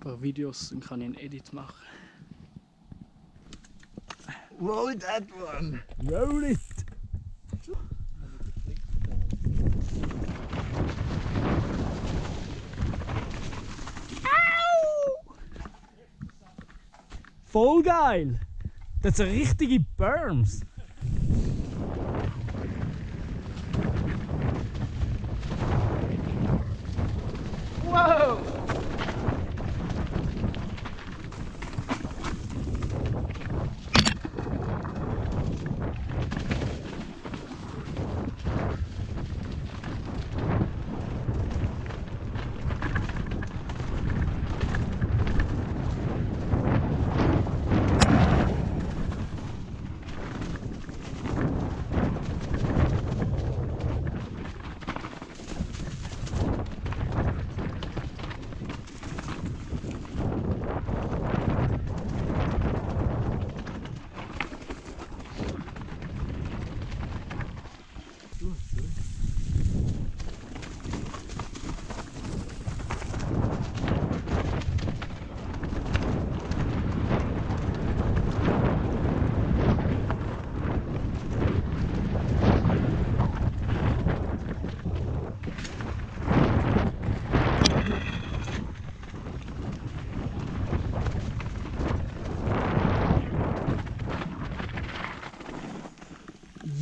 ein paar Videos, dann kann ich einen Edit machen. Roll that one! Roll it! Voll geil! Das sind richtige Berms!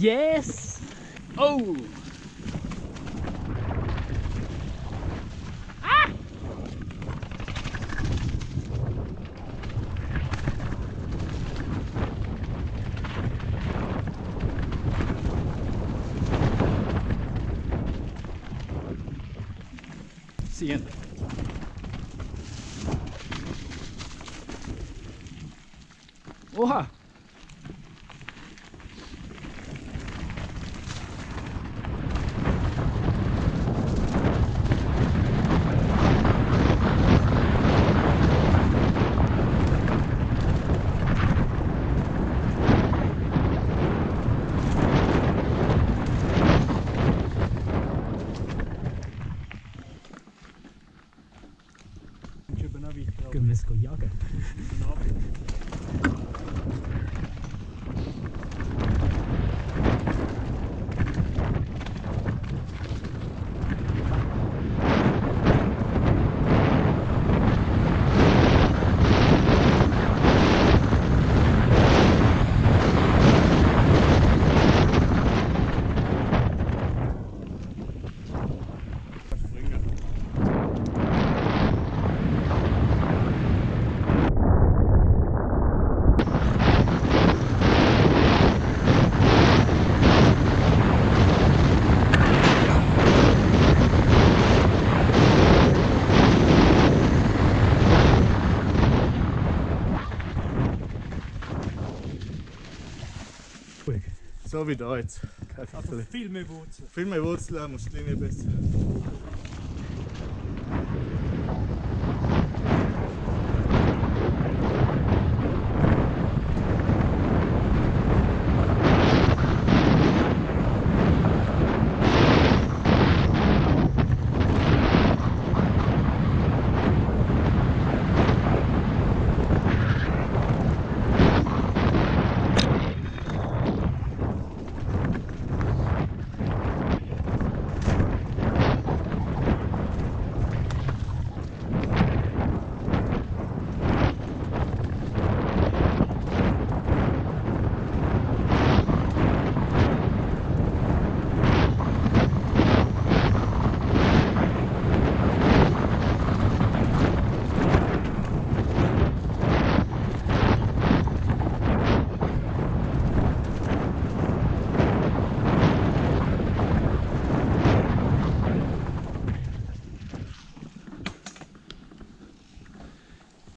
Yes! Oh! Ah! Siguiente. Oha! Es jagen? So wie da jetzt. Viel mehr Wurzeln. Viel mehr Wurzeln, musst du besser.